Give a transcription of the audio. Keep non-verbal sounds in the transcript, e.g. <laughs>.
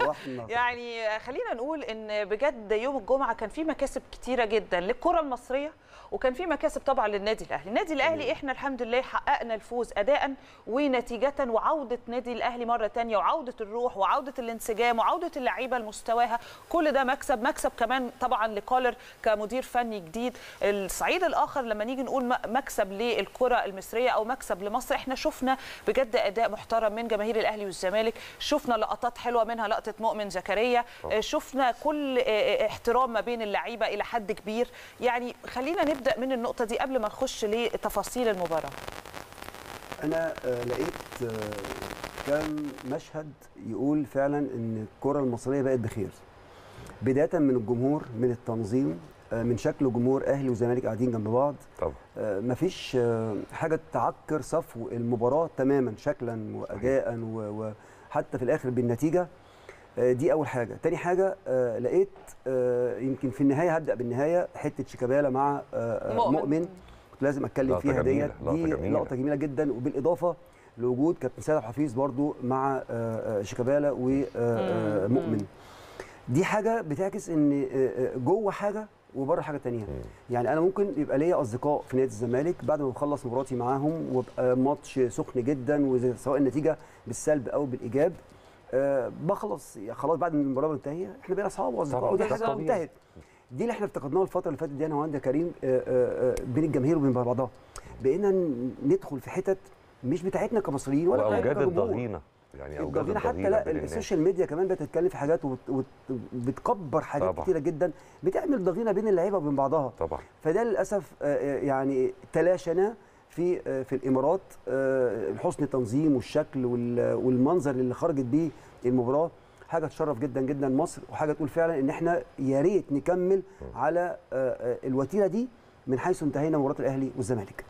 صباح النهار <laughs> يعني خلينا نقول إن بجد يوم الجمعة كان في مكاسب كتيرة جدا للكرة المصرية وكان في مكاسب طبعا للنادي الأهلي. النادي الأهلي إحنا الحمد لله حققنا الفوز اداء ونتيجة وعودة نادي الأهلي مرة تانية وعودة الروح وعودة الانسجام وعودة اللعيبة لمستواها. كل ده مكسب مكسب كمان طبعا لكولر كمدير فني جديد. الصعيد الآخر لما نيجي نقول مكسب للكرة المصرية أو مكسب لمصر إحنا شفنا بجد أداء محترم من جماهير الأهلي والزمالك شفنا لقطات حلوة منها لقطة مؤمن زكريا. آه، شفنا كل آه، آه، احترام ما بين اللعيبة إلى حد كبير. يعني خلينا نبدأ من النقطة دي قبل ما نخش لتفاصيل المباراة. أنا لقيت كان مشهد يقول فعلا إن الكرة المصرية بقت بخير. بداية من الجمهور من التنظيم من شكل جمهور أهلي وزمالك قاعدين جنب بعض. طبعا. مفيش حاجة تعكر صفو المباراة تماما شكلا واداء و- وحتى في الآخر بالنتيجة. دي أول حاجة. تاني حاجة آه، لقيت آه، يمكن في النهاية هبدأ بالنهاية حتة شيكابالا مع آه، آه، مؤمن. مؤمن. كنت لازم أتكلم لقطة فيها ديت. لقطة دي جميلة. لقطة جميلة جدا. وبالإضافة لوجود كابتن سيد حفيظ برضو مع آه، آه، شيكابالا ومؤمن دي حاجة بتعكس إن آه، آه، جوه حاجة وبره حاجة تانية. يعني أنا ممكن يبقى ليا أصدقاء في نادي الزمالك بعد ما بخلص مباراتي معاهم وأبقى ماتش سخن جدا وسواء النتيجة بالسلب أو بالإيجاب. أه بخلص. خلاص بعد ما المباراة منتهيه إحنا بقينا أصحاب وأصدقاء. ودي حاجة. انتهت دي اللي إحنا افتقدناها الفترة اللي فاتت دي أنا يا كريم آه، آه، آه، بين الجماهير وبين بعضها. بقينا ندخل في حتت مش بتاعتنا كمصريين ولا واوجاد. الضغينة. يعني اوجاد الضغينة حتى لا. السوشيال ميديا كمان بتتكلم في حاجات وبتكبر حاجات طبعاً. كتيرة جدا. بتعمل ضغينة بين اللعيبة وبين بعضها. طبعا. فده للأسف آه، آه، يعني تلاشنا في آه، في الإمارات آه، حسن التنظيم والشكل وال- والمنظر اللي خرجت بيه المباراة حاجة تشرف جدا جدا مصر وحاجة تقول فعلا إن إحنا يا ريت نكمل على آه، الوتيرة دي من حيث انتهينا مباراة الأهلي والزمالك.